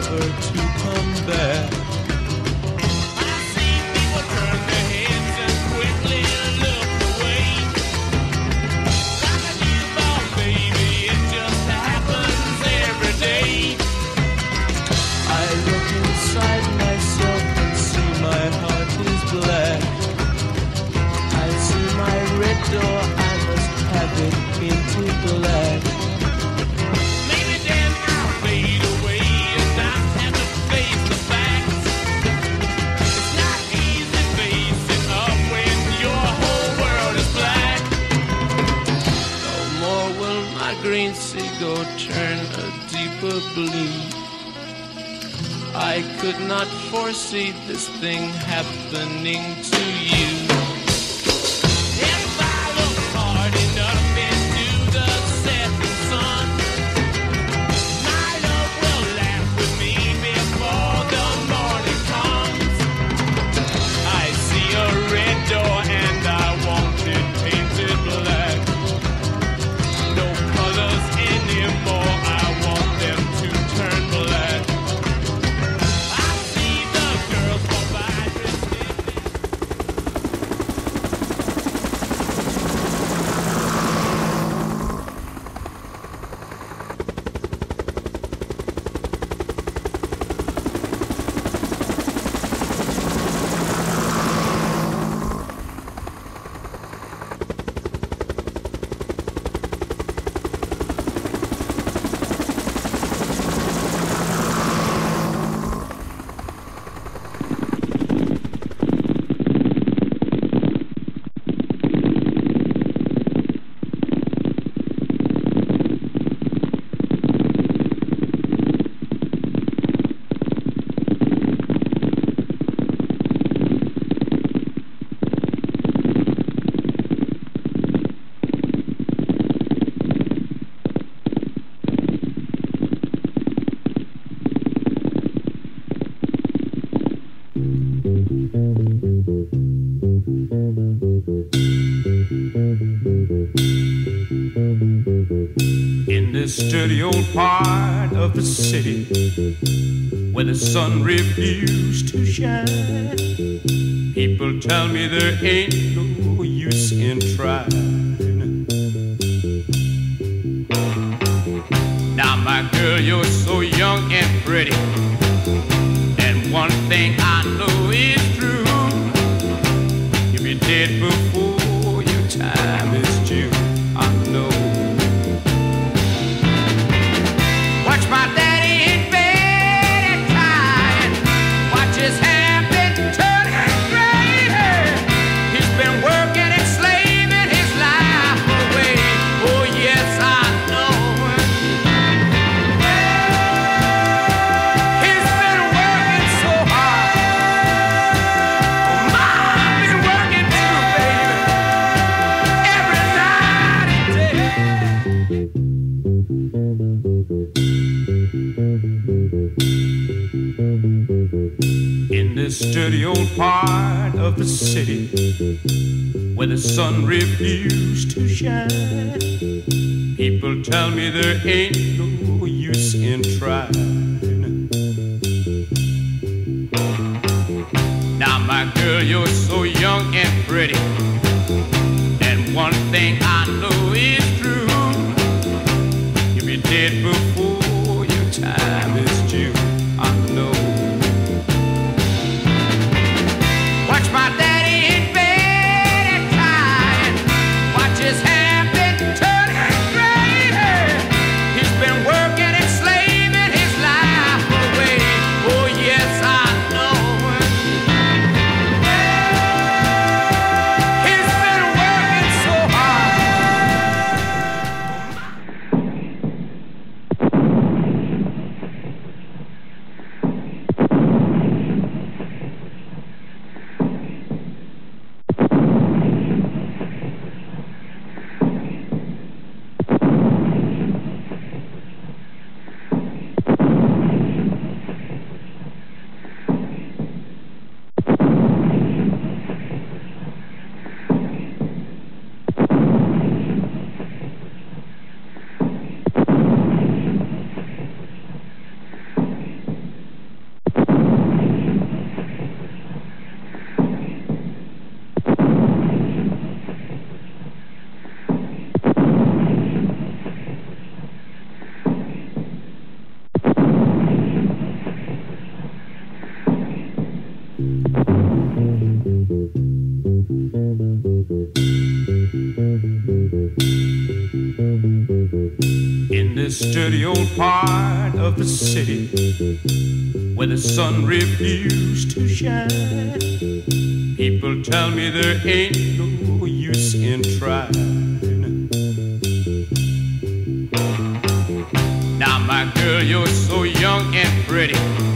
never to come back. a go, turn a deeper blue. I could not foresee this thing happening to you. of the city where the sun refused to shine. People tell me there ain't no use in trying. Now, my girl, you're so young and pretty. sturdy old part of the city where the sun refused to shine. People tell me there ain't no use in trying. Now, my girl, you're so young and pretty. the sturdy old part of the city where the sun refused to shine. People tell me there ain't no use in trying. Now, my girl, you're so young and pretty.